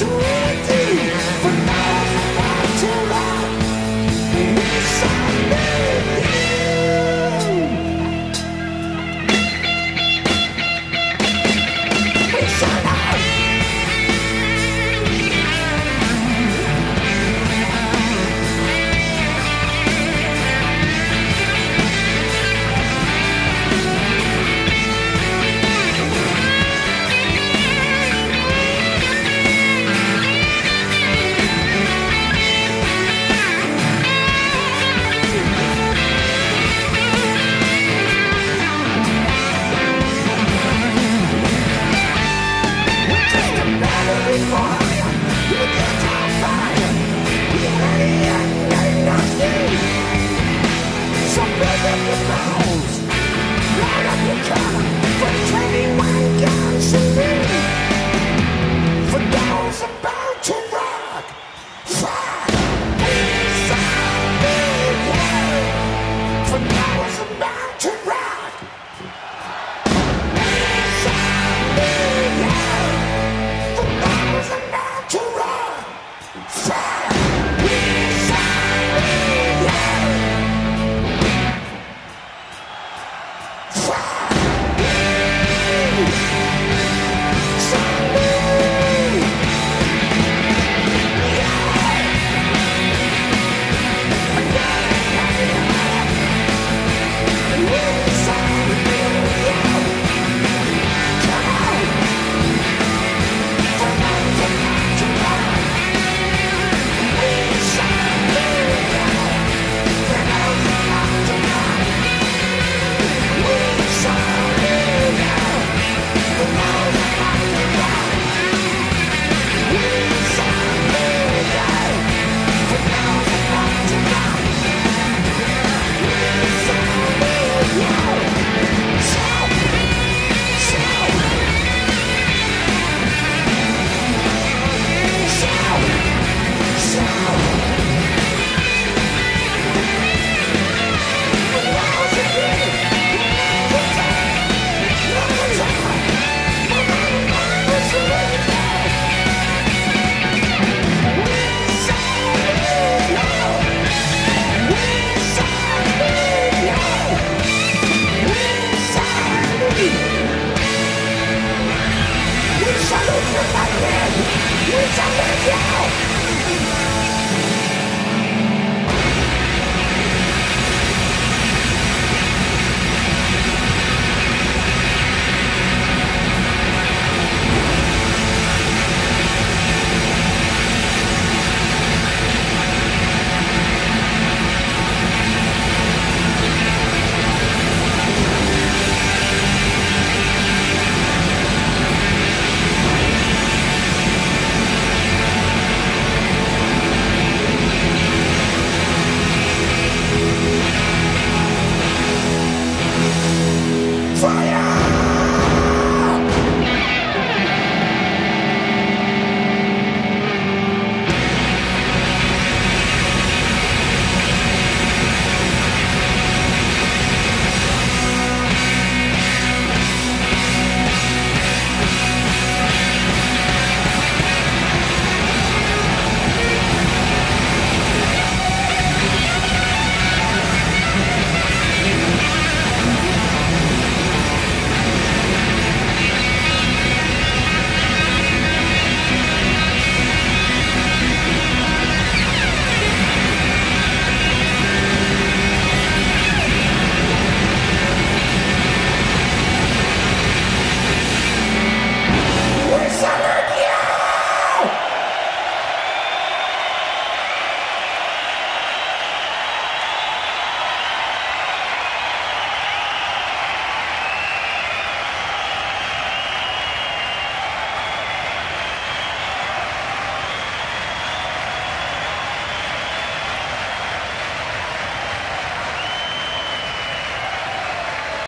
for